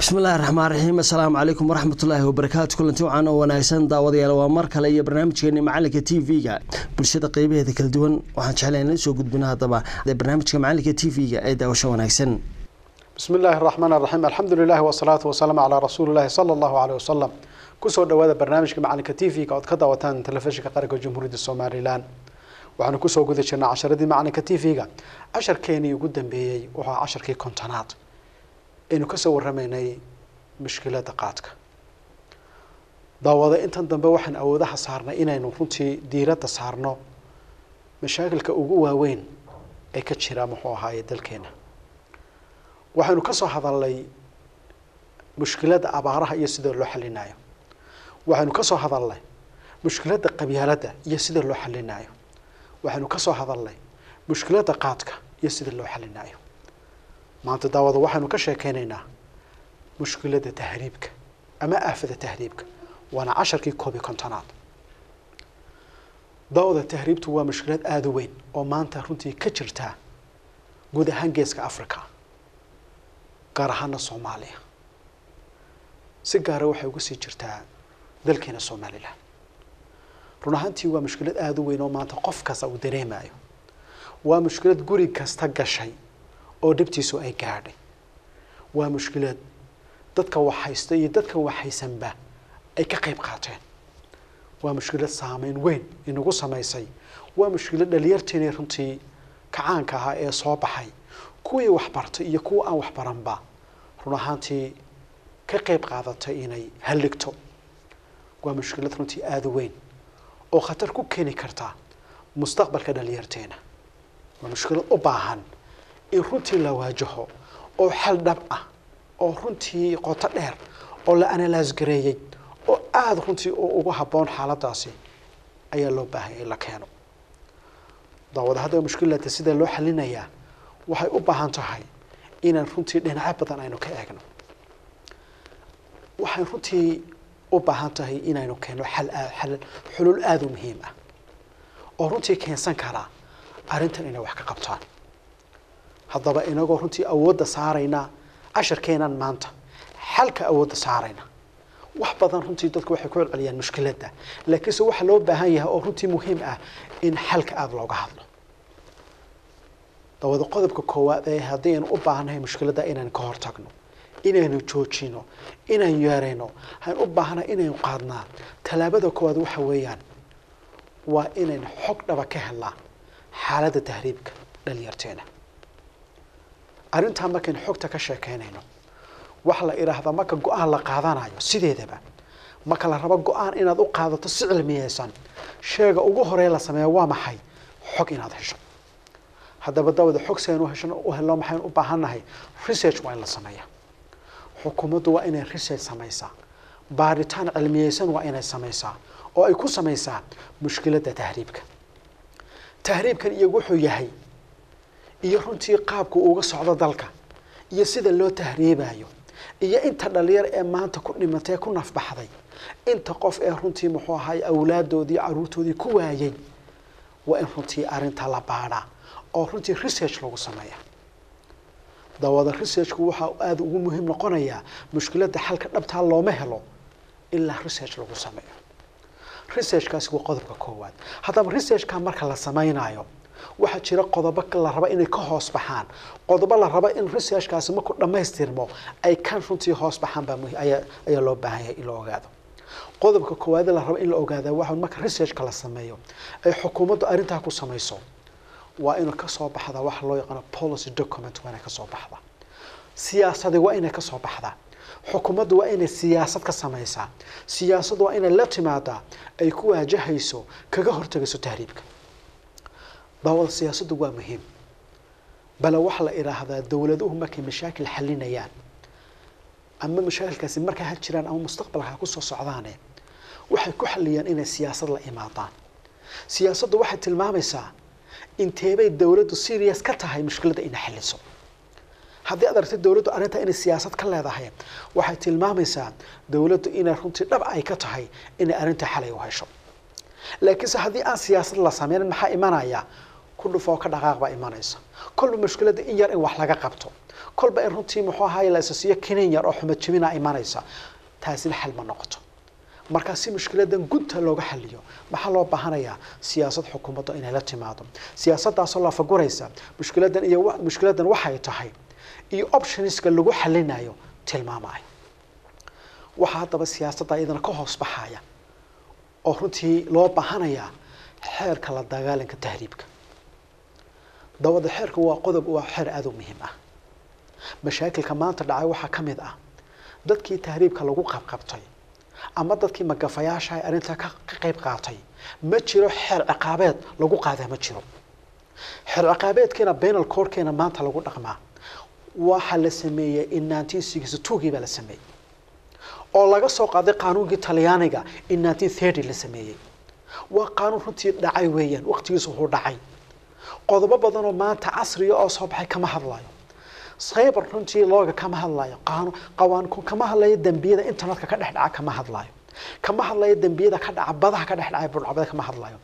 bismillahi raxmaan raxiim assalaamu calaykum waraxmatullaahi wabarakaatu kulanti wacan oo wanaagsan daawadayaal waa mar kale iyo barnaamijkeeni macalinka t v-ga. Bulshada qeybaheeda kala duwan waxaan jeclay in soo gudbino haddaba barnaamijka macalinka t v-ga ee daawasho wanaagsan. Bismi illaahi araxmaan araxiim alxamdu lilahi wasalaatu wasalaamu calaa rasuuli llahi sala allahu caleyh wasalam ku soo dhawaada barnaamijka macalinka t v-ga ood ka daawataan telefishinka qaranka jamhuuriyadda somalilan. Waxaanu ku soo guda jirnaa casharadii macalinka t v-ga. Casharkeenii ugu dambeeyey wuxuu aha casharkii kontonaad aynu ka soo waramaynay mushkilada qaadka. Daawada intan dambe waxaan awoodaha saarnay inaynu runtii diiradda saarno. Mashaakilka ugu waaweyn ee ka jira muxuu ahaaye dalkeena. Waxaynu ka soo hadalnay mushkiladda abaaraha iyo sida loo xalinayo waxaynu ka soo hadalnay mushkiladda qabyaaladda iyo sida loo xalinayo waxaynu ka soo hadalnay mushkiladda qaadka iyo sida loo xalinayo maanta daawada waxaynu ka sheekeynaynaa mushkiladda tahriibka ama aafada tahriibka waana casharkii koob iyo kontonaad. Daawada tahriibtu waa mushkilad aada u weyn oo maanta runtii ka jirta guud ahaan geeska africa gaar ahaana soomaaliya. Si gaara waxay uga sii jirtaa dalkeena somalilan run ahaantii waa mushkilad aada u weyn oo maanta qof kasta uu dareemayo waa mushkilad guri kasta gashay oo dhibtiisu ay gaadhay. Waa mushkilad. Dadka waxhaysta iyo dadka waxhaysanba ay ka qayb qaateen. Waa mushkilad saameyn weyn inagu samaysay. Waa mushkilad dhalinyarteeni runtii kacaanka ahaa ee soo baxay. Kuwii waxbartay iyo kuwa aan waxbaranba run ahaantii ka qayb qaadatay inay halligto waa mushkilad runtii aada weyn oo khatar ku keeni karta mustaqbalka dhalinyarteena waa mushkilad u baahan in runtii la waajaho oo xal dhab ah oo runtii qoto dheer oo la analyse gareeyey oo aada runtii ugu habboon xaaladaasi ayaa loo baahanya in la keeno. Daawada haddaba mushkilada sida loo xalinayaa waxay u baahan tahay inaan runtii dhinacyo badan aynu ka eegno. Waxay runtii u baahan tahay inaynu keeno xal xulul aada u muhiim ah oo runtii keensan karaa arrintan inay wax ka qabtaan haddaba inagoo runtii awoodda saarayna casharkeenan maanta xalka awoodda saarayna. Wax badan runtii dadku waxay ku celceliyaan mushkiladda laakiinse waxaa loo baahan yahay oo runtii muhiim ah in xalka aada looga hadlo. Dawada qodobka koowaad ee haddii aynu u baahannahay mushkiladda inaynu ka hortagno inaynu joojino inaynu yeerayno waxaynu u baahannahay inaynu qaadnaa tallaabada koowaad waxa weeyaan waa inaynu xog dhaba ka helnaa xaaladda tahriibka dhalinyarteena arrintaa markaynu xogta ka sheekeynayno waxa la idhaahdaa marka go'aan la qaadanayo sideedaba marka la rabo go'aan inaad u qaadato si cilmiyeysan sheega ugu horey la sameeya waa maxay? Xog inaad hesho. Haddaba dawada xog si aynu hesho helno maxaynu u baahannahay research waa in la sameeya xukuumaddu waa inay research samaysaa baaritaan cilmiyeysan waa inay samaysaa oo ay ku samaysaa mushkiladda tahriibka tahriibkan iyagu wuxuu yahay iyo runtii qaabku uga socdo dalka iyo sida loo tahriibayo iyo inta dhalinyar ee maanta ku dhimatay ku nafbaxday inta qof ee runtii muxuu ahaay awlaadoodii caruurtoodii ku waayay waa in runtii arrinta la baadhaa oo runtii research lagu sameeya. Dawada researchku waxaa aada ugu muhiim noqonayaa mushkiladda xalka dhabtaa looma helo ilaa research lagu sameeyo. Researchkaasi waa qodobka koowaad. Haddaba researchka marka la sameynayo waxaa jira qodobo la raba inay ka hoos baxaan. Qodobo la raba in researchkaasi markuu dhammaystirmo ay kan runtii hoos baxaan baa ayaa loo baahan yahay in la ogaado. Qodobka koowaad la raba in la ogaada waxa marka researchka la sameeyo ay xukuumaddu arrintaa ku samayso. Waa inuu ka soo baxda waxa loo yaqaano policy document waa inay ka soo baxda. Siyaasadi waa inay ka soo baxdaa xukuumaddu waa inay siyaasad ka samaysaa. Siyaasad waa inay la timaadaa ay ku waajahayso kaga hortagayso tahriibka daawada siyaasaddu waa muhiim. Bale waxaa la idhaahdaa dowladuhu markay mashaakil xalinayaan. Ama mashaakilkaasi markaa ha jiraan ama mustaqbalka ha ku soo socdaane waxay ku xaliyaan inay siyaasad la imaadaan siyaasaddu waxay tilmaamaysaa inteebay dowladdu serious ka tahay mushkiladda inay xaliso haddii aad aragtay dowladdu arrintaa inay siyaasad ka leedahay waxay tilmaamaysaa dowladdu inay runtii dhab ay ka tahay inay arrintaa xalay u hesho. Laakiinse haddii aan siyaasad la sameynin maxaa imanaya ku dhufoo ka dhaqaaq baa imanaysa. Kolba mushkiladda in yar in wax laga qabto. Kolba in runtii muxuu ahaay la isa siiyo kinin yar oo jebina imanaysa. Taasina xal ma noqoto. Markaa si mushkiladan gunta looga xaliyo maxaa loo baahanayaa? Siyaasad xukuumadda inay la timaado. Siyaasaddaasoo la faguraysa mushkiladan iyo mushkiladan waxay tahay. Iyo optionska lagu xalinayo tilmaamaya waxaa haddaba siyaasadda iyadana ka hoos baxaya oo runtii loo baahanayaa xeerka la dagaalanka tahriibka dawada xeerka waa qodob waa xeer aada u muhiim ah. Mashaakilka maanta dhacay waxaa ka mid ah. Dadkii tahriibka lagu qabqabtay ama dadkii magafayaasha ay arrintaa ka qayb qaatay ma jiro xeer ciqaabeed lagu qaadaa ma jiro. Xeer ciqaabeedkiina bainal courtkeena maanta lagu dhaqmaa. Waxaa la sameeyey in nineteen sixty two-gii baa la sameeyey oo laga soo qaaday qaanuunkii talyaaniga in nineteen thirty la sameeyey waa qaanuun runtii dhacay weeyaan waqtigiisu wuxuu dhacay qodobo badan oo maanta casriga oo soo baxay kama hadlayo. Cyber runtii looga kama hadlayo. Qawaanku kama hadlayo dembiyada internetka ka dhex dhaca kama hadlayo. Kama hadlayo dembiyada ka dhaca badaha ka dhex dhacay burcabada kama hadlayo.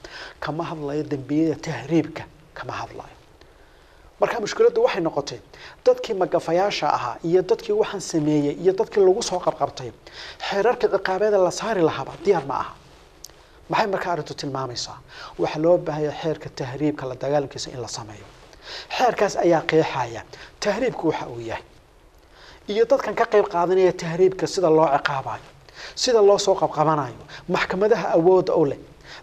Kama hadlayo dembiyada tahriibka kama hadlayo. Marka mushkiladdu waxay noqotay dadkii magafayaasha ahaa iyo dadkii waxaan sameeyey iyo dadkii lagu soo qabqabtay xeerarka ciqaabeeda la saari lahaaba diyaar ma aha maxay markaa arrintu tilmaamaysaa? Waxaa loo baahaya xeerka tahriibka la dagaalankiisa in la sameeyo. Xeerkaas ayaa qeexaya. Tahriibku waxa uu yahay. Iyo dadkan ka qayb qaadanaya tahriibka sida loo ciqaabayo sida loo soo qabqabanayo maxkamadaha awoodda u leh.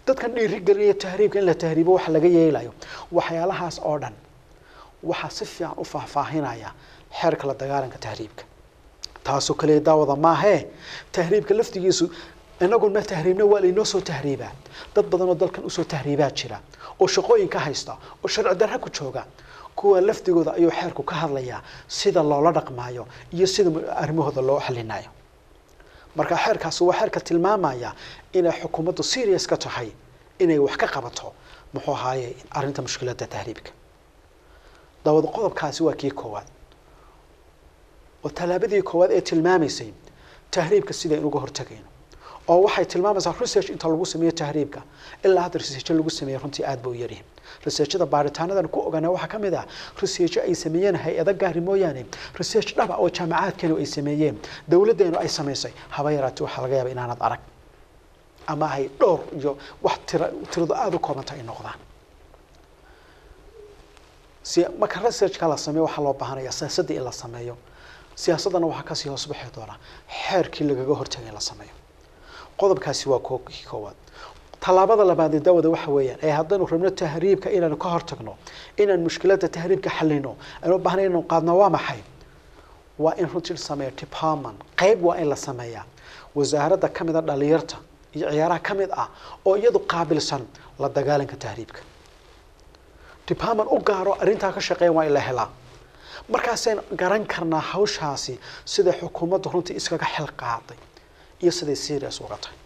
Dadkan dhiirigelinaya tahriibka in la tahriibo waxa laga yeelayo. Waxyaalahaas oo dhan waxaa si fiican u faahfaahinaya xeerka la dagaalanka tahriibka. Taasoo kaliya daawada maahee tahriibka laftigiisu inagu ma tahriibna waa laynoo soo tahriibaa. Dad badan oo dalkan u soo tahriibaa jira oo shaqooyin ka haysta oo sharci darra ku jooga kuwa laftigooda ayuu xeerku ka hadlayaa sida loola dhaqmaayo iyo sida arrimahooda loo xalinayo marka xeerkaasi waa xeerka tilmaamaya inay xukuumaddu serious ka tahay inay wax ka qabato muxuu ahaaye arrinta mushkiladda tahriibka. Dawada qodobkaasi waa kii koowaad. Oo tallaabadii koowaad ee tilmaamaysay tahriibka sidaynu uga hortagayno oo waxay tilmaamaysaa research inta lagu sameeyo tahriibka. Ilaa hadda research lagu sameeyo runtii aad ba u yaryihin researchada baaritaanadan ku ogaana waxaa ka mid ah research ay sameeyeen hay'ada gaari mooyaane. Research dhaba oo jaamacaadkeenu ay sameeyeen. Dowladdeenu ay samaysay. Haba yaraatee waxaa laga yaaba inaanad arag. Ama ay dhowr iyo wax tira aada u koobanta ay noqdaan. Si marka researchka la sameeyo waxaa loo baahanaya siyaasaddii in la sameeyo. Siyaasaddana waxaa ka sii hoos bixi doona. Xeerkii lagaga hortagay in la sameeyo qodobkaasi waa kii koowaad. Tallaabada labaad ee daawada waxa weeyaan ee haddaynu rabno tahriibka inaanu ka hortagno inaan mushkiladda tahriibka xalino aynu baahnay inanu qaadno waa maxay? Waa in runtii sameeyo department qayb waa in la sameeyaa. Wasaaradda ka mid a dhalinyarta iyo ciyaaraha ka mid ah oo iyadu qaabilsan la dagaalanka tahriibka. Department u gaaro arrintaa ka shaqeeya waa in la helaa. Markaasaynu garan karnaa hawshaasi siday xukuumaddu runtii iskaga xil qaaday iyo siday serious uga tahay.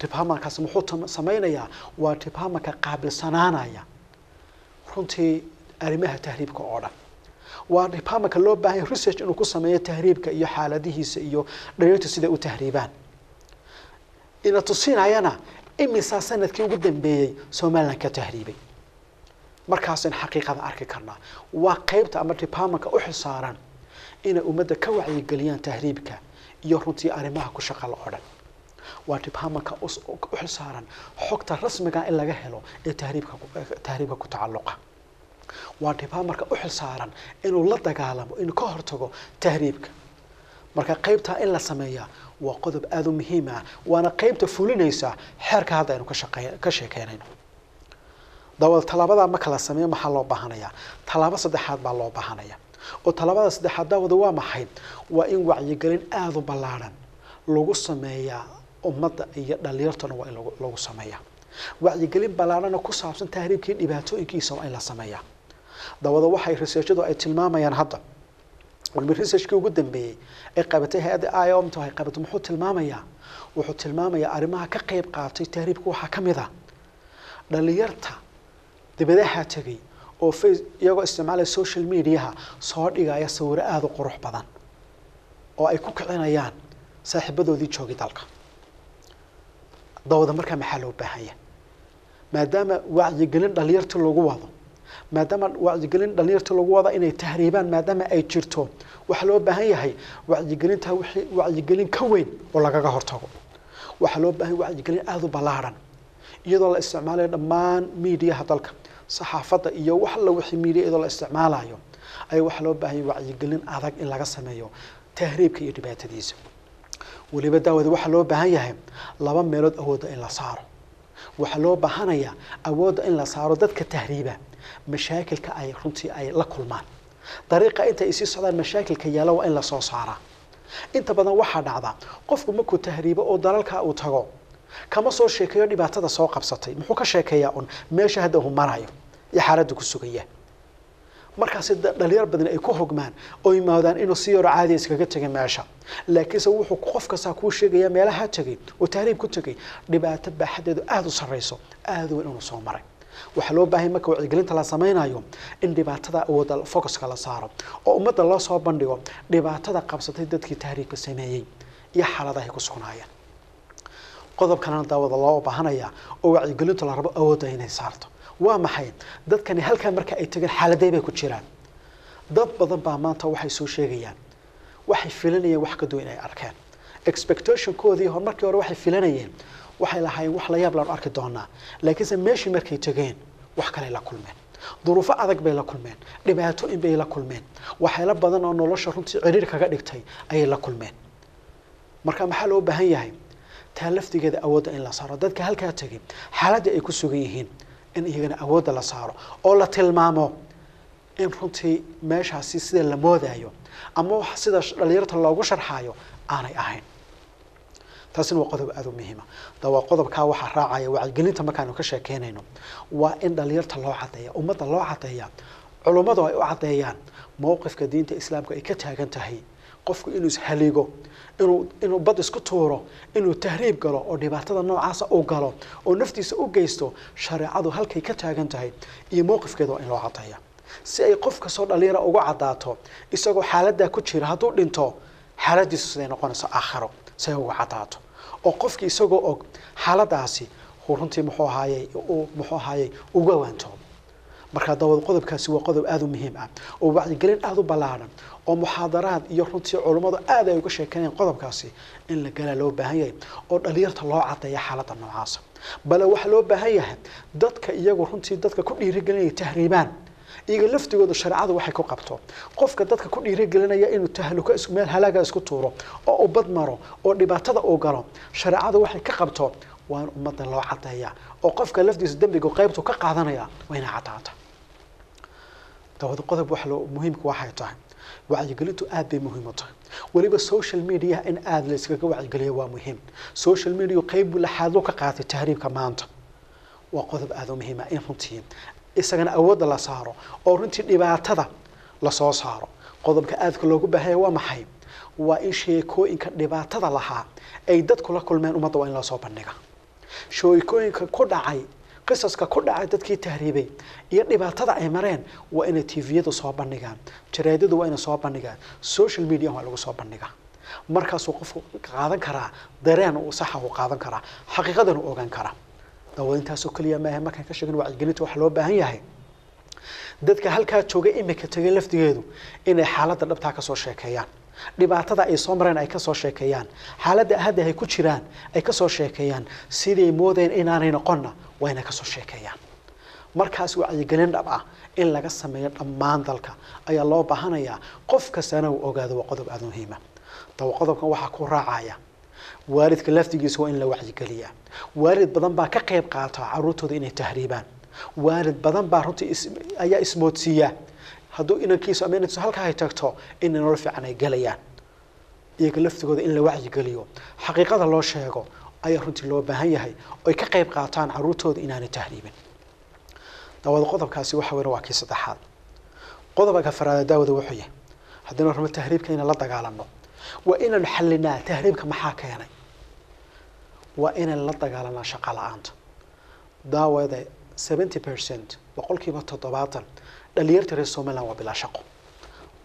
Departmentkaasi muxuu sameynayaa waa departmentka qaabilsanaanaya. Runtii arrimaha tahriibka oo dhan. Waa departmentka loo baahan yahay research inuu ku sameeyo tahriibka iyo xaaladihiisa iyo dhalinyartu siday u tahriibaan. Ina tusinayana imisaa sannadkii ugu dambeeyey somaliland ka tahriibay. Markaasaynu xaqiiqada arki karnaa. Waa qeybta ama departmentka u xilsaaran inay ummadda ka wacyigeliyaan tahriibka iyo runtii arrimaha ku shaqala oo dhan waa departmentka u xilsaaran xogta rasmiga in laga helo ee tahriibka ku tacalluqa. Waa departmentka u xilsaaran inuu la dagaalamo inuu ka hortago tahriibka. Marka qeybtaa in la sameeyaa waa qodob aada u muhiim ah waana qeybta fulinaysa xeerka hadda aynu ka sheekeynayno dawada tallaabada marka la sameeyo maxaa loo baahanayaa? Tallaabo saddexaad baa loo baahanaya oo tallaabada saddexaad daawada waa maxay? Waa in wacyigelin aada u ballaadhan lagu sameeyaa ummadda iyo dhalinyartana waa in lagu sameeyaa. Wacyigelin ballaadhana ku saabsan tahriibkii dhibaatooyinkiisa waa in la sameeyaa. Dawada waxay researchadu ay tilmaamayaan hadda. Walba researchkii ugu dambeeyey ay qabatay hay'adda i o mta ay qabatay muxuu tilmaamayaa? Wuxuu tilmaamayaa arrimaha ka qayb qaatay tahriibka waxaa ka mid ah. Dhalinyarta dibadaha tegay oo iyagoo isticmaalaya social mediaha soo dhigaya sawiro aada u qurux badan oo ay ku kicinayaan saaxiibadoodii joogi dalka. Dawada markaa maxaa loo baahanya? Maadaama wacyigelin dhalinyartii lagu wado maadaama wacyigelin dhalinyarta lagu wada inay tahriibaan maadaama ay jirto waxaa loo baahan yahay wacyigelintaa wixii wacyigelin ka weyn oo lagaga hortago. Waxaa loo baahan wacyigelin aada u ballaarhan iyadoo la isticmaalayo dhammaan miidiyaha dalka saxaafadda iyo wax alla wixii miidiya iyadoo la isticmaalayo ayaa waxaa loo baahan yahay wacyigelin adag in laga sameeyo tahriibka iyo dhibaatadiisa. Weliba daawada waxaa loo baahan yahay laba meelood awoodda in la saaro. Waxaa loo baahanayaa awoodda in la saaro dadka tahriiba mashaakilka ay runtii ay la kulmaan. Dariiqa inta ay socdaan mashaakilka yaalla waa in la soo saaraa. Inta badan waxaa dhacda qofku markuu tahriibo oo dalalka uu tago kama soo sheekeeyo dhibaatada soo qabsatay muxuu ka sheekeeyaa un meesha hadda uu marayo iyo xaaladda ku sugaya. Markaasi dhalinyar badan ay ku hogmaan oo yimaadaan inuu si yaro caadi iskaga tegay meesha. Laakiinse wuxuu qof kastaa kuu sheegaya meelaha tegay oo tahriib ku tegay dhibaato baaxadeedu aada u sarreyso aada weyn inuu soo maray. Waxaa loo baahanya marka wacyigelinta la sameynayo in dhibaatada awooda focuska la saaro oo ummadda loo soo bandhigo dhibaatada qabsatay dadkii tahriibka sameeyey iyo xaaladahay ku sugnaayeen qodob kalena daawada loo baahanaya oo wacyigelintu la rabo awoodda inay saarto. Waa maxay? Dadkani halkaa marka ay tegeen xaaladay bay ku jiraan. Dad badan baa maanta waxay soo sheegayaan. Waxay filanayeen wax ka duwan ay arkeen. Expectationkoodii hor markii hore waxay filanayeen. Waxay lahaayeen wax la yaab laan arki doonaa. Laakiinse meeshii markay tegeen wax kaley la kulmeen. Duruufo adag bay la kulmeen. Dhibaatooyin bay la kulmeen. Waxyaalo badan oo nolosha runtii cidhiir kaga dhigtay ayay la kulmeen. Marka maxaa loo baahan yahay taa laftigeeda awoodda in la saaro. Dadka halkaa tegay xaaladda ay ku sugan yihiin in iyagana awoodda la saaro oo la tilmaamo in runtii meeshaasi sida la moodaayo ama wax sida dhalinyarta loogu sharxaayo aanay ahayn. Taasina waa qodob aada u muhiima. Da waa qodobkaa waxaa raacaya wacyigelinta markaanu ka sheekeynayno waa in dhalinyarta loo cadeeya ummadda loo cadeeya culummadu ay u cadeeyaan mowqifka diinta islaamka ay ka taagan tahay qofku inuu ishaligo inuu inuu bad isku tuuro inuu tahriib galo oo dhibaatada noocaasa u galo oo naftiisa u geysto shareecadu halkay ka taagan tahay iyo mowqifkeeda waa in loo cadeeya si ay qof kastoo dhalinyara uga cadaato isagoo xaaladaa ku jira hadduu dhinto xaaladiisu siday noqonayso aakhiro si ay uga cadaato oo qofkii isagoo og xaaladaasi uu runtii muxuu ahaayey uu muxuu ahaayey uga waantoobo marka dawad qodobkaasi waa qodob aada u muhiim ah oo wacyigelin aada u ballaadhan oo muxaadaraad iyo runtii culummadu aada ay uga sheekeynayaan qodobkaasi in la galaa loo baahan yahay oo dhalinyarta loo cadeeya xaaladda noocaasa bale waxaa loo baahan yahay dadka iyagu runtii dadka ku dhiirigelinaya tahriibaan iyaga laftigooda shareecadu waxay ku qabto. Qofka dadka ku dhiirigelinaya inuu tahluko meel halaaga isku tuuro oo u bad maro oo dhibaatada uu galo shareecadu waxay ka qabto waa in ummadda loo cadeeya oo qofka laftiisa dembiga qaybtu ka qaadanaya waa inay cadaata dawada qodob wax muhiimka waxay tahay. Wacyigelintu aad bay muhiim u tahay. Weliba social media in aada la iskaga wacyigeliyo waa muhiim. Social media qayb laxaadlo ka qaatay tahriibka maanta. Waa qodob aada u muhiima in runtii isagana awoodda la saaro oo runtii dhibaatada la soo saaro. Qodobka aadka loogu baahanya waa maxay? Waa in sheekooyinka dhibaatada lahaa ay dadku la kulmeen ummadda waa in loosoo bandhiga sheekooyinka ku dhacay qisaska ku dhacay dadkii tahriibay iyo dhibaatada ay mareen waa inay tviyadu soo bandhigaan jaraadadu waa inay soo bandhigaan social media waa lagu soo bandhigaa. Markaasuu qofku qaadan karaa dareen uu saxa uu qaadan karaa xaqiiqadan uu ogaan karaa. Dawad intaasoo keliya maahe markaan ka sheegin wacyigelinta waxaa loo baahan yahay. Dadka halkaa jooga imika tegay laftigeedu inay xaaladda dhabtaa ka soo sheekeeyaan dhibaatada ay soo mareen ay ka soo sheekeeyaan. Xaaladda hadda ay ku jiraan ay ka soo sheekeeyaan. Siday moodeen inaanay noqonna waa inay ka soo sheekeeyaan. Markaas wacyigelin dhab ah in laga sameeyo dhammaan dalka ayaa loo baahanayaa qof kastana uu ogaado waa qodob aada muhiima dawa qodobkan waxaa ku raacaya waalidka laftigiisa waa in la wacyigeliyaa waalid badan baa ka qayb qaata caruurtooda inay tahriibaan. Waalid badan baa runtii ayaa ismoodsiiya hadduu inankiisu ama inankiisu halkaa ay tagto inay nolol fiican ay galayaan. Iyaga laftigooda in la wacyigeliyo xaqiiqada loo sheego ayaa runtii loo baahan yahay oy ka qayb qaataan caruurtooda inaanay tahriibin. Daawada qodobkaasi waxa weyn waa kii saddexaad. Qodobka faraada daawada wuxuu yahay haddaynu rabno tahriibka inaan la dagaalano waa inaynu xallinaa tahriibka maxaa keenay? Waa inaynu la dagaalanaa shaqo la'aanta. Daawada seventy percent boqolkiiba toddobaatan dhalinyarta reer somaliland waa bilaa shaqo.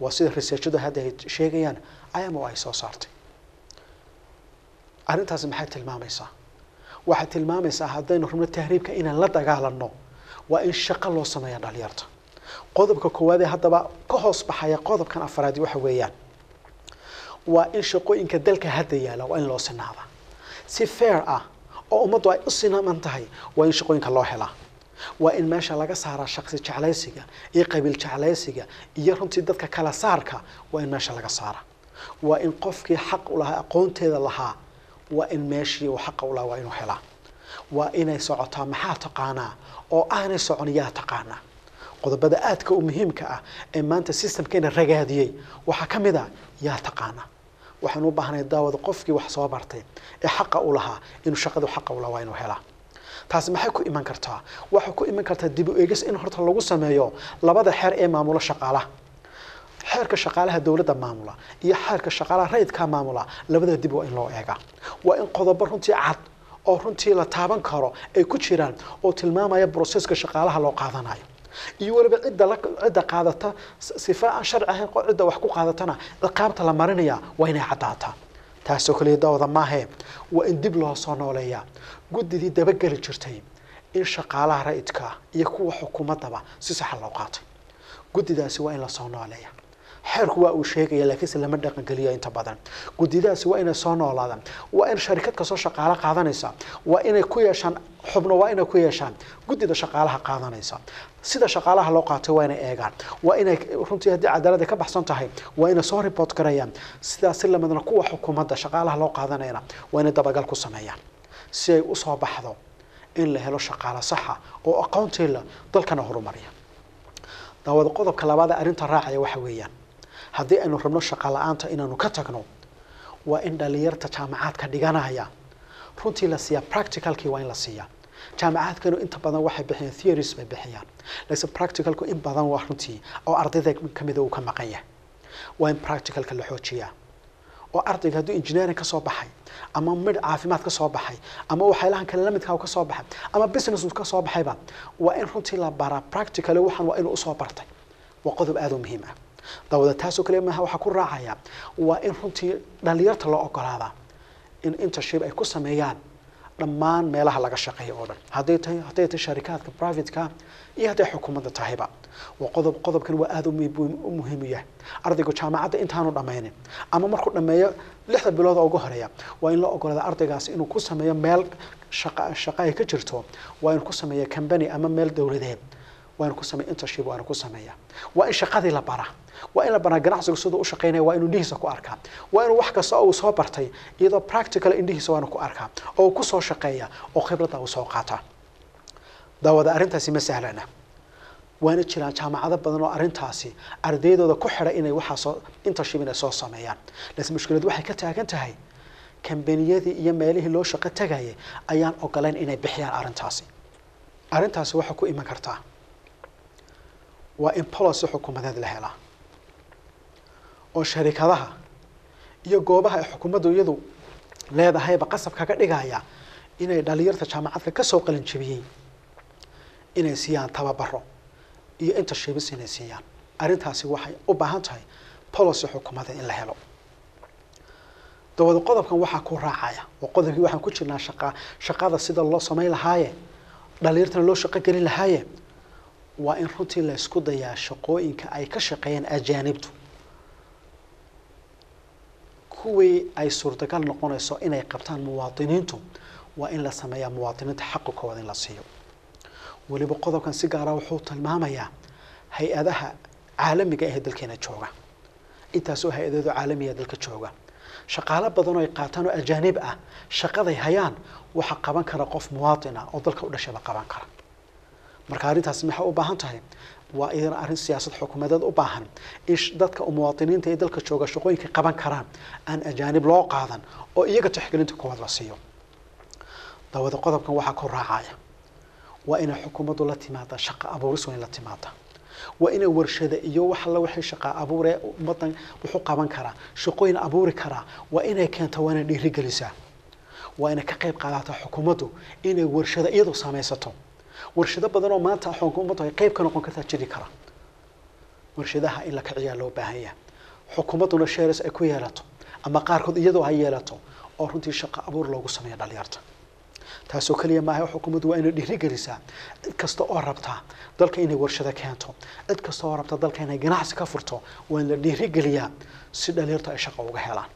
Waa sida researchadu hadda ay sheegayaan ayama ay soo saartay. Arrintaasi maxay tilmaamaysaa? Waxay tilmaamaysaa haddaynu rabno tahriibka inaan la dagaalano waa in shaqo loo sameeya dhalinyarta. Qodobka koowaad ee haddaba ka hoos baxaya qodobkan afaraadi waxa weeyaan. Waa in shaqooyinka dalka hadda yaalla waa in loo sinaada si fair ah oo ummaddu ay u sinaman tahay waa in shaqooyinka loo helaa waa in meesha laga saaraa shaqsi jeclaysiga iyo qabiil jeclaysiga iyo runtii dadka kala saarka waa in meesha laga saara waa in qofkii xaq u lahaa aqoonteeda lahaa waa in meeshii uu xaqa u lahaa waa inuu helaa. Waa inay socotaa maxaa taqaanaa? Oo aanay socon yaa taqaanaa. Qodobada aadka u muhiimka ah ee maanta systemkeena ragaadiyey waxaa ka mid a yaa taqaana waxaan u baahnay daawada qofkii wax soo bartay ee xaqa u lahaa inuu shaqadu xaqa u lahaa waa inuu helaa taasi maxay ku iman kartaa? Waxay ku iman kartaa dib u eegis in horta lagu sameeyo labada xeer ee maamulo shaqaalaha xeerka shaqaalaha dowladda maamula iyo xeerka shaqaalaha rayidka maamula labada dib waa in loo eegaa waa in qodobo runtii cad oo runtii la taaban karo ay ku jiraan oo tilmaamaya broseska shaqaalaha loo qaadanayo. Iyo weliba cidda cidda qaadata sifa aan sharci ahayn cidda wax ku qaadatana ciqaabta la marinaya waa inay caddaataa taasoo kaliya daawada maahe waa in dib loo soo nooleeyaa guddidii dabageli jirtay in shaqaalaha rayidka iyo kuwa xukuumaddaba si saxa loo qaatay. Guddidaasi waa in la soo nooleeya xeerku waa uu sheegaya laakiinse lama dhaqangeliyo inta badan. Guddidaasi waa inay soo noolaadaan waa in sharikad kastoo shaqaalo qaadanaysa waa inay ku yeeshaan xubno waa inay ku yeeshaan guddida shaqaalaha qaadanaysa. Sida shaqaalaha loo qaatay waa inay eegaan waa inay runtii haddii cadaalada ka baxsan tahay waa inay soo report garayaan sidaas si lamidna kuwa xukuumadda shaqaalaha loo qaadanayana waa inay dabagal ku sameeyaan si ay u soo baxdo in la helo shaqaalo saxa oo aqoontiila dalkana horumariya. Daawada qodobka labaad arrinta raacaya waxa weeyaan haddii aynu rabno shaqa la'aanta inaanu ka tagno waa in dhalinyarta jaamacaadka dhiganaya. Runtii la siiyaa practicalkii waa in la siiyaa. Jaamacaadkanu inta badan waxay bixiyaan theories bay bixiyaan laakiin practicalku in badan waa runtii oo ardayda kamida uu ka maqan yahay. Waa in practicalka la xoojiyaa oo ardayga hadduu engineering ka soo baxay ama mid caafimaad ka soo baxay ama waxyaalahan kale lamidkaa ka soo baxay ama business ka soo baxayba waa in runtii la baraa. Practically waxaan waa inuu u soo bartay. Waa qodob aada u muhiim ah daawada taasoo kale maaha waxaa ku raacaya waa in runtii dhalinyarta loo ogolaadaa in internship ay ku sameeyaan dhammaan meelaha laga shaqeeyo oo dhan. Hadday tahay hadday tahay sharikaadka privateka iyo hadday xukuumadda tahayba. Waa qodob qodobkan waa aada u muhiim yahay. Ardaygu jaamacadda intaanu dhammaynin ama markuu dhammeeyo lixda bilood oo ugu horreeya waa in loo ogolaada ardaygaasi inuu ku sameeyo meel shaqa shaqa ay ka jirto waa inuu ku sameeya company ama meel dowladeed waa inuu ku sameeya internship waa inuu ku sameeya waa in shaqadii la baraa waa in la baraa ganacsigu siduu u shaqeynaya waa inuu indhihiisa ku arkaa. Waa inuu wax kasta oo uu soo bartay iyadoo practical indhihiisa waa ku arkaa oo uu ku soo shaqeeya oo khibradda uu soo qaataa daawada arrintaasi ma sahlana. Waana jiraan jaamacado badan oo arrintaasi ardaydooda ku xidha inay waxaasoo internship inay soo sameeyaan. Laakiin mushkilad waxay ka taagan tahay kambaniyadii iyo meelihii loo shaqo tagayay ayaan ogolayn inay bixiyaan arrintaasi. Arrintaasi waxaa ku iman kartaa. Waa in policy xukuumadeed la helaa oo sharikadaha iyo goobaha ay xukuumaddu iyadu leedahayba qasab kaga dhigaya inay dhalinyarta jaamacadka ka soo qalin jebiyey inay siiyaan tababaro iyo intershibis inay siiyaan. Arrintaasi waxay u baahan tahay policy xukuumadeed in la helo. Dawada qodobkan waxaa ku raacaya oo qodobkii waxaan ku jirnaa shaqa shaqada sida loo samayn lahaaye dhalinyartana loo shaqo gelin lahaaye waa in runtii la isku dayaa shaqooyinka ay ka shaqeeyaan ajaanibtu kuwii ay suurtagal noqonayso inay qabtaan muwaadiniintu waa in la sameeyaa muwaadiniinta xaqikooda in la siiyo. Weliba qodobkan si gaara wuxuu tilmaamayaa hay'adaha caalamiga ee dalkeena jooga. Intaasoo hay'adooda caalamiga dalka jooga. Shaqaalo badan oo ay qaataan oo ajaanib ah shaqaday hayaan waxaa qaban kara qof muwaadin ah oo dalka u dhashayba qaban kara marka arrintaasi maxay u baahan tahay? Waa iyadana arrin siyaasad xukuumadeed u baahan. In dadka muwaadiniinta ee dalka jooga shaqooyinka qaban karaan aan ajaanib loo qaadan oo iyaga tixgelinta koowaad la siiyo. Dawada qodobkan waxaa ku raacaya. Waa inay xukuumaddu la timaada shaqo abuuris waa la timaada waa inay warshada iyo wax alla wixii shaqa abuuree ummadan wuxuu qaban karaa shaqooyin abuuri karaa. Waa inay keento waa dhiirigelisaa. Waa inay ka qayb qaadataa xukuumaddu inay warshada iyadu samaysato warshado badan oo maanta xukuumaddu ay qayb ka noqon kartaa jiri kara. Warshadaha in la kiciyaa loo baahan yahay. Xukuumadduna shares ay ku yeelato ama qaarkood iyadoo ay yeelato oo runtii shaqo abuur loogu sameeyo dhalinyarta taasoo keliya maaha xukuumaddu waa inay dhiirigelisaa cid kasta oo rabta dalka inay warshado keento cid kasta oo rabta dalka inay ganacsi ka furto waa in la dhiirigeliyaa si dhalinyartu ay shaqo uga helaan.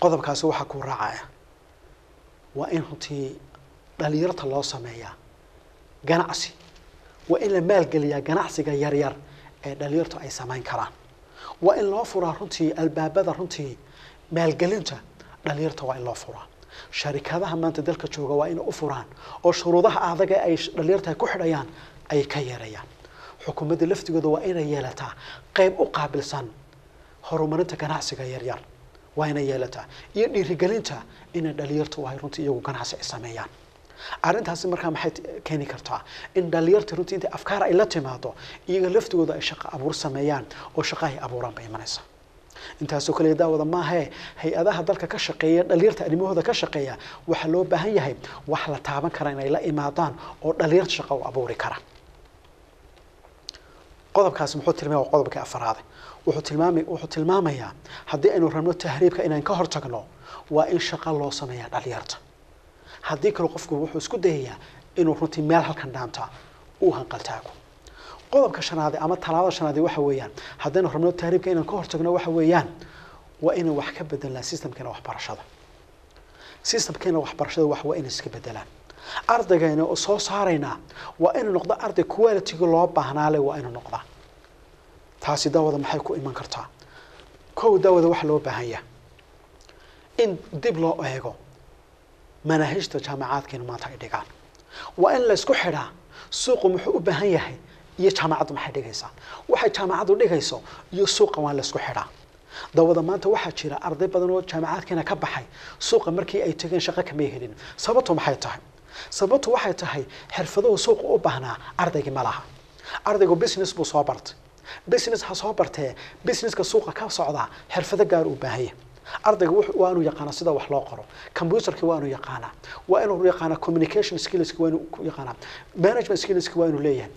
Qodobkaasi waxaa kuu raacaya waa in runtii dhalinyarta loo sameeyaa ganacsi. Waa in la maalgeliyaa ganacsiga yaryar ee dhalinyartu ay samayn karaan. Waa in loo furaa runtii albaabada runtii maalgelinta dhalinyarta waa in loo furaa. Sharikadaha maanta dalka jooga waa inay u furaan oo shuruudaha adag ee ay dhalinyarta ku xidhayaan ay ka yeerayaan xukuumadda laftigooda waa inay yeelataa qayb u qaabilsan horumarinta ganacsiga yaryar waa inay yeelataa iyo dhiirigelinta inay dhalinyartu ay runtii iyagu ganacsi ay sameeyaan arrintaasi markaa maxay keeni kartaa? In dhalinyarta runtii intay afkaar ay la timaado iyaga laftigooda ay shaqo abuur sameeyaan oo shaqo ay abuuraan bay imanaysaa. Intaasoo kale daawada maahee hay'adaha dalka ka shaqeeya dhalinyarta arrimahooda ka shaqeeya waxaa loo baahan yahay wax la taaban kara inay la imaadaan oo dhalinyarta shaqo u abuuri kara. Qodobkaasi muxuu tilmaamaya waa qodobkii afaraade wuxuu tilmaamay wuxuu tilmaamayaa haddii aynu rabno tahriibka inaan ka hortagno waa in shaqo loo sameeyaa dhalinyarta haddii kale qofku wuxuu isku dayayaa inuu runtii meel halkan dhaanta uu hanqaltaago. Qodobka shanaade ama talaabada shanaade waxa weeyaan haddaynu rabno tahriibka inaan ka hortagno waxa weeyaan waa inaan wax ka bedelnaa systemkeena waxbarashada. Systemkeena waxbarashada wax waa inay iska bedelaan ardaygeena oo soo saaraynaa waa inuu noqdo arday quality-ga loo baahnaale waa inuu noqdaa. Taasi daawada maxay ku iman kartaa? Kow daawada waxa loo baahan yahay. In dib loo eego manaahijta jaamacaadkeenu maanta ay dhigaan. Waa in la isku xidhaa suuqu muxuu u baahan yahay iyo jaamacaddu maxay dhigaysaa? Waxay jaamacaddu dhigayso iyo suuqa waa la isku xidhaa dawada maanta waxaa jira arday badan oo jaamacaadkeena ka baxay suuqa markii ay tageen shaqo kamay helin. Sababtu maxay tahay? Sababtu waxay tahay xirfaduhu suuqa u baahnaa ardaygii ma laha. Ardaygu business buu soo bartay. Business ha soo bartee businesska suuqa ka socdaa xirfado gaar uu baahan yahay ardayga waa inuu yaqaana sida wax loo qoro. Computerki waa inuu yaqaanaa. Waa inuu yaqaana communication skillski waa inuu yaqaanaa. Management skillski waa inuu leeyahay.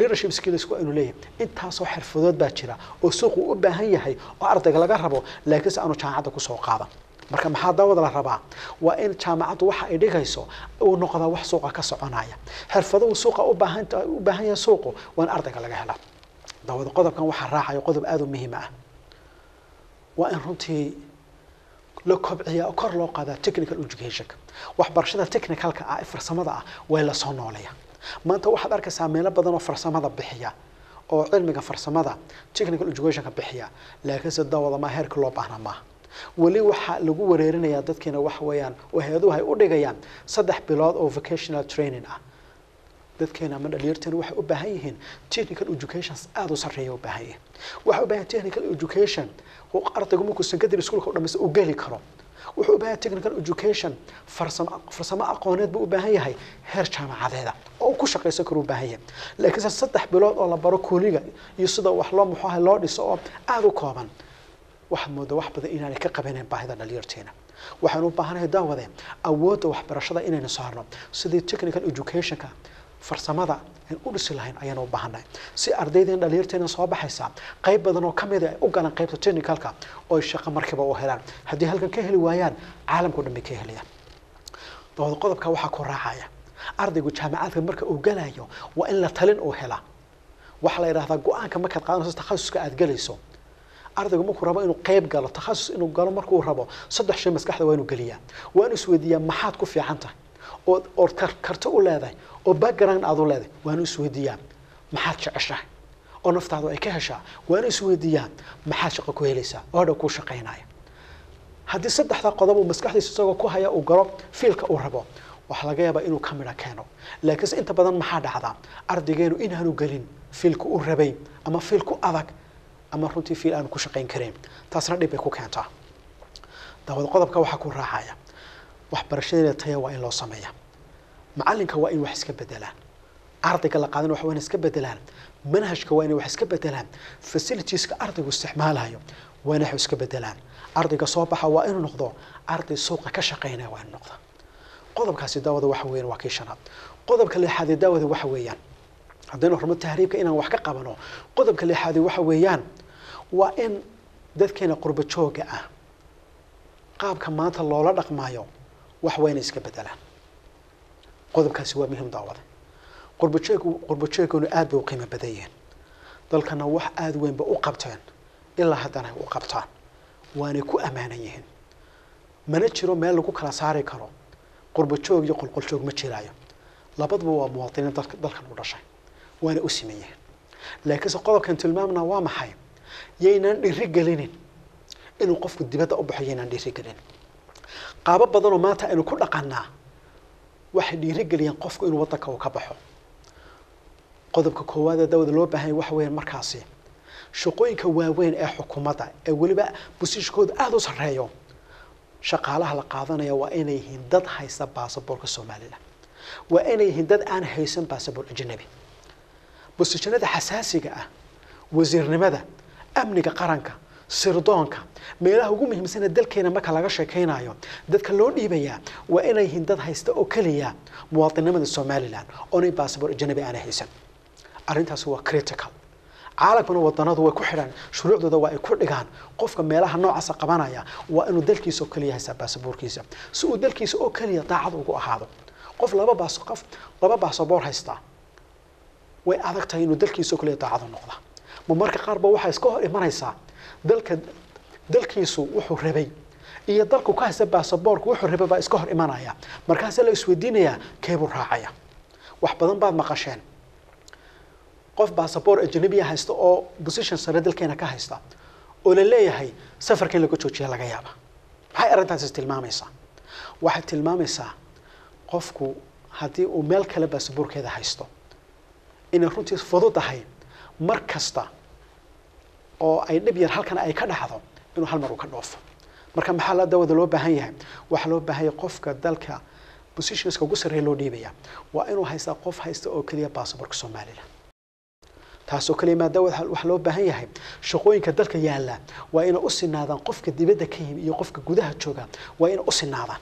Leadership skills waa inuu leeyahay. Intaasoo xirfadood baa jira oo suuqu u baahan yahay oo ardayga laga rabo laakiinse aanu jaamacadda ku soo qaadan marka maxaa daawada la rabaa? Waa in jaamacaddu waxa ay dhigayso uu noqdaa wax suuqa ka soconaya. Xirfaduhu suuqa u baahan yahay suuqu waa in ardayga laga helaa daawada qodobkan waxaa raacaya qodob aada u muhiim ah. Waa in runtii la kobciya oo kor loo qaadaa technical educationka waxbarashada technicalka ah ee farsamada ah waa la soo maanta waxaad arkaysaa meelo badan oo farsamada bixiya oo cilmiga farsamada technical educationka bixiya laakiinse daawada maa heerka loo baahnaa maaha weli waxaa lagu wareerinayaa dadkeena waxa weeyaan oo hay'aduhu ay u dhigayaan saddex bilood oo vocational training ah dadkeena ama dhalinyarteena waxay u baahan yihiin technical educations aada u sarreeya u baahan yihiin. Waxay u baahan technical education ardaygu markuu secondary schoolka u dhamaysta uu geli karo. Wuxuu u baahan technical education farsamo farsamo aqooneed buu u baahan yahay heer jaamacadeeda oo ku shaqaysan karo u baahan yahay. Laakiinse saddex bilood oo la baro kooliga iyo sida wax loo muxuu ahay loo dhiso oo aada u kooban waxaad moodaa wax badan inaanay ka qabaneen baahida dhalinyarteena. Waxaan u baahanahay daawade awoodda waxbarashada inaynu saarno. Sidii technical educationka farsamada aan u dhisi lahayn ayaan u baahannahay si ardaydeena dhalinyarteena soo baxaysa qayb badan oo ka mid ay u galaan qaybta technicalka oo shaqo markiiba u helaan. Haddii halkan ka heli waayaan caalamkao dhan ka helayaan dabada qodobka waxaa ku raacaya ardaygu jaamacaadka marka uu galayo waa in la talin uu helaa waxaa la yidhahdaa go'aanka markaad qaadanayso takhasuska aad galayso ardaygu markuu rabo inuu qayb galo takhasus inuu galo markuu rabo saddex shay maskaxda waa inuu geliyaa. Waa inuu isweydiiyaa maxaad ku fiican tahay? Ood ood karto u leedahay oo background aad u leedahay waa inuu isweydiiyaa maxaad jeceshahay? Oo naftaadu ay ka heshaa? Waa inuu isweydiiyaa maxaad shaqo ku helaysaa? Oo hadhow kuu shaqaynaya. Haddii saddexdaa qodob uu maskaxdiisa isagoo ku haya uu galo fiilka uu rabo waxaa laga yaabaa inuu ka keeno. Laakiinse inta badan maxaa dhacdaa? Ardaygeenu inaanu gelin fiilka u rabay ama fiil ku adag ama runtii fiil aanu ku shaqayn karayn taasna dhib bay ku keentaa. Daawad qodobka waxaa ku raacaya. Waxbarashadeena taya waa in loo sameeya macalinka waa in wax iska bedelaan ardayga la qaadan waa in iska bedelaan manhajka waa inay wax iska bedelaan facilitieska ardaygu isticmaalayo waa inay wax iska bedelaan ardayga soo baxa waa inuu noqdo arday suuqa ka shaqaynaya waa inuu noqda qodobkaasi daawada waxa weeyaan waa kii shanaad. Qodobka lixaad ee daawada waxa weeyaan haddaynu hormo tahriibka inaan wax ka qabano. Qodobka lixaadi waxa weeyaan waa in dadkeena qurbo jooga ah qaabka maanta loola dhaqmaayo wax waa inay iska bedelaan qodobkaasi waa muhiim daawada qurbajeegu qurbajeeguna aad bay u qiimo badan yihiin dalkana wax aada weynba u qabteen ilaa haddana u qabtaan. Waanay ku ammaanan yihiin. Mana jiro meel lagu kala saari karo. Qurbajoog iyo qolqoljoog ma jiraayo. Labaduba waa muwaadiniin dalka dalkan u dhashay. Waana u siman yihiin. Laakiinse qodobkan tilmaamna waa maxay? Yaynaan dhiri gelinin inuu qofku dibadda u baxo yaynaan dhiri gelin qaabo badanoo maanta aynu ku dhaqanaa waxay dhiiri geliyaan qofku inuu waddanka uu ka baxo. Qodobka koowaad ee dawada loo baahanya waxa weeyaan markaasi. Shaqooyinka waaweyn ee xukuumadda ee weliba bosishkooda aada u sarreeyo. Shaqaalaha la qaadanaya waa inay yihiin dad haysta baasaboorka somalilan waa inay yihiin dad aan haysan baasaboor ajnabi. Bosishanada xasaasiga ah wasiirnimada amniga qaranka sirdoonka. Meelaha ugu muhiimsana dalkeena marka laga sheekaynayo dadka loo dhiibayaa waa inay dad haysta oo keliya muwaadinimada somalilan oonay baasaboor ajnabi aanay haysan. Arrintaasi waa critical. Caalamkuna wadanadu way ku xidhaan shuruucdooda waa ay ku dhigaan. Qofka meelaha noocaasa qabanaya waa inuu dalkiisa oo keliya haysta baasaboorkiisa. Si uu dalkiisa oo keliya daacad ugu ahaado qof laba baas qof laba baasaboor haysta way adag tahay inuu dalkiisa oo keliya daacad noqda. Ma marka qaarba waxaa iska hor imanaysaa dalka dalkiisu wuxuu rabay iyo dalku ka haysta baasaboorku wuxuu rabay baa iska hor imanaya. Markaasa la isweydiinayaa keebuu raacaya? Wax badan baad maqasheen. Qof baasaboor ajnabiya haysta oo position sare dalkeena ka haysta oo la leeyahay safarka in laga joojiya laga yaaba maxay arrintaasi tilmaamaysaa? Waxay tilmaamaysaa qofku haddii uu meel kale baasaboorkeeda haysto inay runtii fududahay mar kasta oo ay dhib yar halkan ay ka dhacdo inuu hal mar uu ka dhoofo. Marka maxaa la dawada loo baahan yahay? Waxaa loo baahan yahay qofka dalka positionska ugu sarreeya loo dhiibaya. Waa inuu haystaa qof haysta oo keliya baasaboorka somalilan taasoo kaliya maadaama waxaa loo baahan yahay. Shaqooyinka dalka yaalla. Waa inay u sinaadaan qofka dibadda ka yimi iyo qofka gudaha jooga. Waa inay u sinaadaan.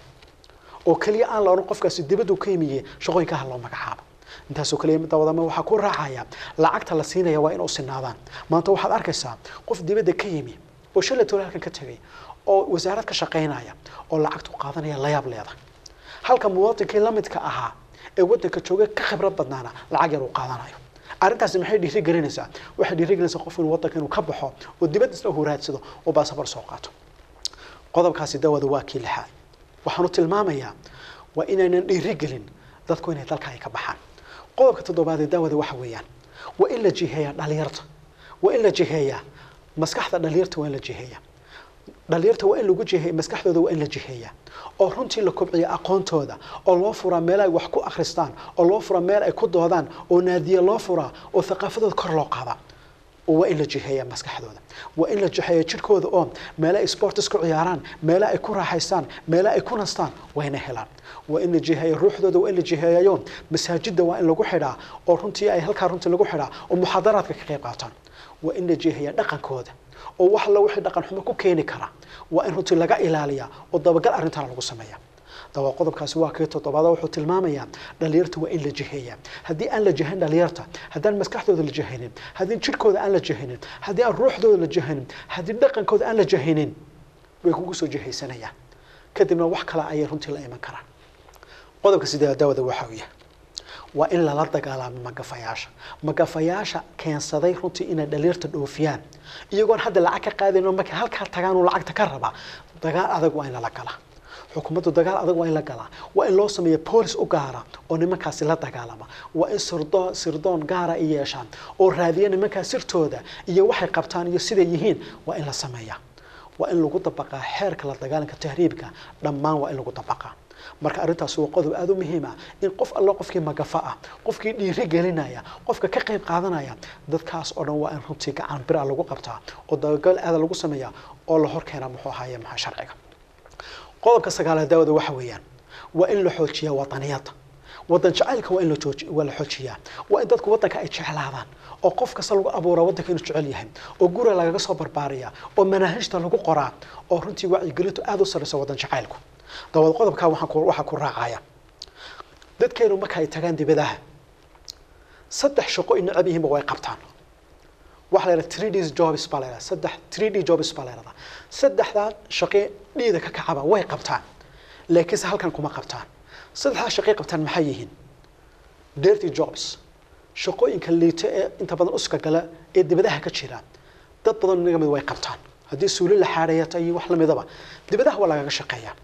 Oo keliya aan la odhan qofkaasi dibaddu ka yimiye shaqooyinkaha loo magacaabo intaasoo kaliya dawadama waxaa ku raacaya lacagta la siinaya waa u sinaadaan. Maanta waxaad arkaysaa qof dibadda ka yimi oo shalay toole halkan ka tegay oo wasaarad ka shaqaynaya oo lacagtu qaadanaya layaab leeda halka muwaadinkii la midka ahaa ee waddanka jooga ka khibrad badnaana lacag yar uu qaadanayo. Arrintaasi maxay dhiiri waxay dhiiri qof inuu waddanka inuu ka baxo oo dibadda isna huraadsado oo baasabar soo qaato. Qodobkaasi dawada waa kii lixaad waxaanu tilmaamayaa waa inaynan dhiiri dadku inay dalka ay ka baxaan qodobka toddobaad ee daawada waxa weeyaan. Waa in la jiheeyaa dhalinyarta waa in la jiheeyaa maskaxda dhalinyarta waa in la jiheeyaa. Dhalinyarta waa in lagu jiheeya maskaxdooda waa in la jiheeyaa. Oo runtii la kobciya aqoontooda oo loo furaa meel ay wax ku akhristaan oo loo furaa meel ay ku doodaan oo naadiye loo furaa oo thaqaafadooda kor loo qaadaa waa in la jiheeyaa maskaxdooda. Waa in la jiheeyaa jidhkooda oo meele ay sportis ku ciyaaraan meele ay ku raaxaystaan meele ay ku nastaan waa inay helaan. Waa in la jiheeya ruuxdooda waa in la jiheeyayo masaajidda waa in lagu xidhaa oo runtii ay halkaa runtii lagu xidhaa oo muxaadaraadka ka qayb qaataan. Waa in la jiheeyaa dhaqankooda oo wax alla wixii dhaqan xumo ku keeni kara. Waa in runtii laga ilaaliyaa oo dabagal arrintana lagu sameeya waa in la jiheeyaa haddii aan la jihayn dhalinyarta haddaan maskaxdooda la jihaynin haddii jidhkooda aan la jihaynin haddii aan ruuxdooda la jihaynin haddii dhaqankooda aan la jihaynin way kugu soo jihaysanayaan kadibna wax kale ayay runtii la iman karaan qodobka sideed daawada waxa uu yahay waa in lala dagaalaamo magafayaasha magafayaasha keensaday runtii inay dhaliirta dhoofiyaan iyagoon hadda lacag ka qaadayno markay halkaa tagaanuu lacagta ka rabaa dagaal adag waa in lala galaa xukuumaddu dagaal adag waa in la galaa waa in loo sameeya boolis u gaara oo nimankaasi la dagaalama waa in sirdoon sirdoon gaara ay yeeshaan oo raadiya nimankaa sirtooda iyo waxay qabtaan iyo siday yihiin waa in la sameeyaa waa in lagu dabaqaa xeerka la dagaalanka tahriibka dhammaan waa in lagu dabaqaa. Marka arrintaasi waa qodob aada u muhiim ah in qof allo qofkii magafa ah qofkii dhiiri gelinaya qofka ka qayb qaadanaya dadkaas oo dhan waa in runtii gacan bira lagu qabtaa oo dabagal aada lagu sameeyaa oo la hor keenaa muxuu ahaaye maxaa sharciga qodobka sagaalaad daawada waxa weeyaan waa in la xoojiyaa wadaniyadda. Wadan jacaylka waa in waa la xoojiyaa. Waa in dadku wadanka ay jeclaadaan oo qof kasta lagu abuuraa wadanka inuu jecel yahay oo guriga lagaga soo barbaariyaa oo manaahijta lagu qoraa oo runtii wacyigelintu aada u sarreyso wadan jacaylku. Dawad qodobkaa waxaa ku raacaya dadkeenu marka ay tagaan dibadaha saddex shaqo ay necab yihiinba way qabtaan waxaa la yidhaha three days jobs baa la yidhaha saddex three d jobs baa la yidhahdaa saddexdaa shaqe dhiida ka kacaba way qabtaan laakiinse halkan kuma qabtaan. Saddexdaa shaqay qabtaan maxay yihiin? Dirty jobs. Shaqooyinka liita ee inta badan uska gala ee dibadaha ka jira dad badan inaga mid way qabtaan. Haddii suuli la xaadhayata iyo wax lamidaba dibadaha waa lagaga shaqeeyaa.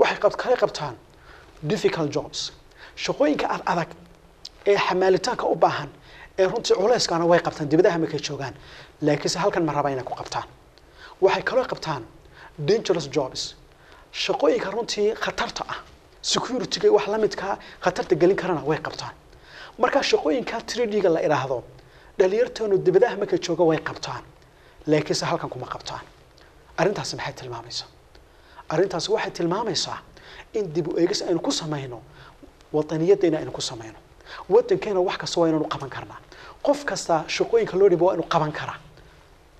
Waxay kale qabtaan difficult jobs. Shaqooyinka ad adag ee xamaalitaanka u baahan runtii culeyskaana way qabtaan dibadaha markay joogaan laakiinse halkan ma raba inay ku qabtaan. Waxay kaloo qabtaan dangerous jobs. Shaqooyinka runtii khatarta ah securityga wax la khatarta gelin karana way qabtaan. Markaa shaqooyinka tradga la idhaahdo dhalinyarteenu dibadaha markay jooga way qabtaan laakiinse halkan kuma qabtaan. Arrintaasi maxay tilmaamaysaa? Arrintaasi waxay tilmaamaysaa in dib u eegis aynu ku samayno wadaniyadayna aynu ku samayno wadankeena wax kasta waa inaynu qaban karnaa. Qof kasta shaqooyinka loo dhibo waa inu qaban karaa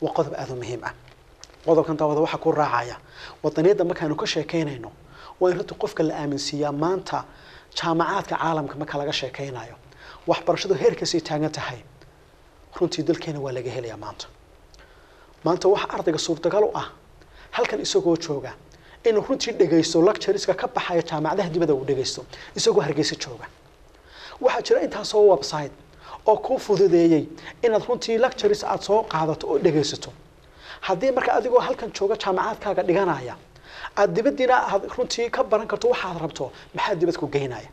waa qodob aada u muhiim ah. Qodobkan daawada waxaa ku raacaya wadaniyadda markaaynu ka sheekaynayno waa in runtii qofka la aaminsiiyaa maanta jaamacaadka caalamka marka laga sheekaynayo. Waxbarashadu heerkaasay taagan tahay. Runtii dalkeena waa laga helayaa maanta. Maanta waxa ardayga suurtagal u ah halkan isagoo jooga inuu runtii dhegaysto lectureska ka baxaya jaamacadaha dibadda uu dhegaysto isagoo hargeysa jooga waxaa jira intaasoo website oo kuu fududeeyey inaad runtii lectures aada soo qaadato oo dhegaysato. Haddii marka adigoo halkan jooga jaamacaadkaaga dhiganaya aada dibaddiina aad runtii ka baran karto waxaad rabto maxaa dibad ku geynaya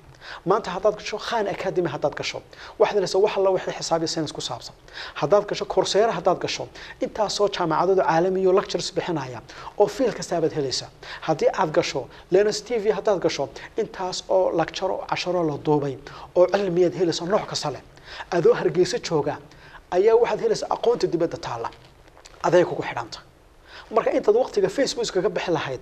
maanta haddaad gasho khan academy haddaad gasho. Waxaad helaysaa wax alla wixii xisaabiya science ku saabsan. Haddaad gasho corseera haddaad gasho. Intaasoo jaamacadooda caalamiyo lectures bixinaya oo fiil kastaabaad helaysaa. Haddii aad gasho lenos t v haddaad gasho intaas oo lacturo casharo la duubay oo cilmiyaad helaysa nooc kasta leh. Adoo hargeysa jooga ayaa waxaad helaysaa aqoonta dibadda taalla. Aday kugu xidhanta. Marka intaad waqtiga facebook kaga bixi lahayd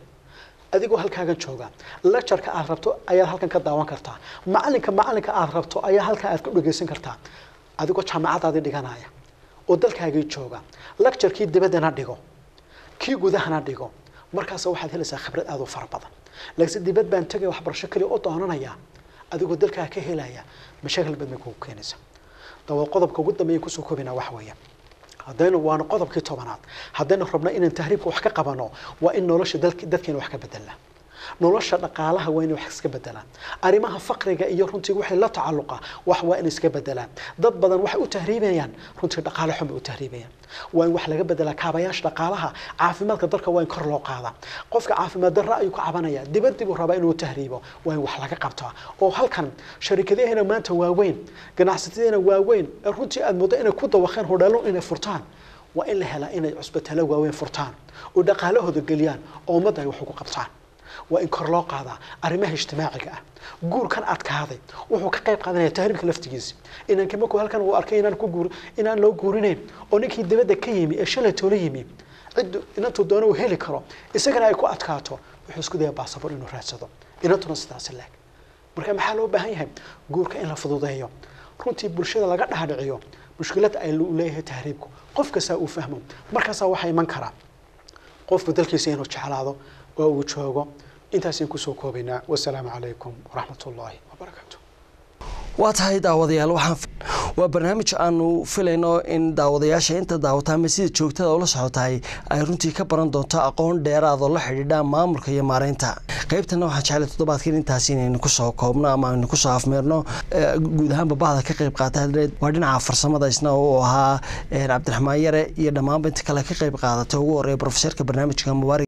adigoo halkaagan jooga lectureka aad rabto ayaad halkan ka daawan kartaa macalinka macalinka aad rabto ayaa halkan aad ku dhegeysan kartaa adigoo jaamacadaadii dhiganaya oo dalkaagii jooga lecturekii dibaddana dhigo kii gudahana dhigo. Markaas waxaad helaysaa khibrad aad u fara badan. Laakiinse dibad baan tegaya waxbarasho keliya oo doonanaya adigoo dalkaa ka helaya mashaakil badan bay kugu keenaysa. Dawad qodobka ugu dambeeya ku soo koobinaa waxa weeye haddaynu waana qodobkii tobanaad haddaynu rabno inaan tahriibka wax ka qabano waa in nolosha dadkeena wax ka bedelaa nolosha dhaqaalaha waa inay wax iska bedelaan arrimaha faqriga iyo runtii waxay la tacalluqa wax waa inay iska bedelaan dad badan waxay u tahriibayaan runtii dhaqaale xun bay u tahriibayaan bedelaa kaabayaasha dhaqaalaha caafimaadka dalka waa in kor loo qaadaa qofka caafimaad darra ayuu ka cabanaya dibadii buu rabaa inuu tahriibo waa in wax laga qabtaa oo halkan sharikadaheena maanta waaweyn ganacsatadeena waaweyn ee runtii aad moodo inay ku dawaqeen hodheelo inay furtaan waa in la helaa inay cusbitalo waaweyn furtaan oo dhaqaalahooda geliyaan oo ummadda ay wax ugu qabtaan waa in kor loo qaadaa arrimaha ijtimaaciga ah guurkan adkaaday wuxuu ka qayb qaadanaya tahriibka laftigiisa inanka markuu halkan uu arkay inaan ku guur inaan loo guurinayn oo ninkii dibadda ka yimi ee shalay toola yimi cid inantuu doono uu heli karo isagana ay ku adkaato wuxuu isku daya baasabor inuu raadsado inantuna sidaasi leeg marka maxaa loo baahan yahay guurka in la fududeeyo runtii bulshada laga dhaadhiciyo mushkiladda ay leeyahay tahriibku qof kastaa uu fahmo markaasaa waxaa iman karaa qofku dalkiisa inuu jeclaado oo uu joogo intaasaan ku soo koobaynaa. Wasalaamu calaykum waraxmat wabarakaatu waa tahay daawadayaal? Waa barnaamij aanu filayno in daawadayaasha inta daawata ama sida joogtada ula socotahay ay runtii ka baran doonto aqoon dheeraadoo la xidhiidha maamulka iyo maareynta. Qaybtana waxaan jeclay toddobaadkan intaas inaynu ku soo koobno ama aynu ku soo afmeerno guud ahaanba bahda ka qayb qaata waa dhinaca farsamada isna uu ahaa cabdiraxmaan yare iyo dhammaanba inta kale ka qayb qaadata ugu horreeya profeserka barnaamijka mubaarak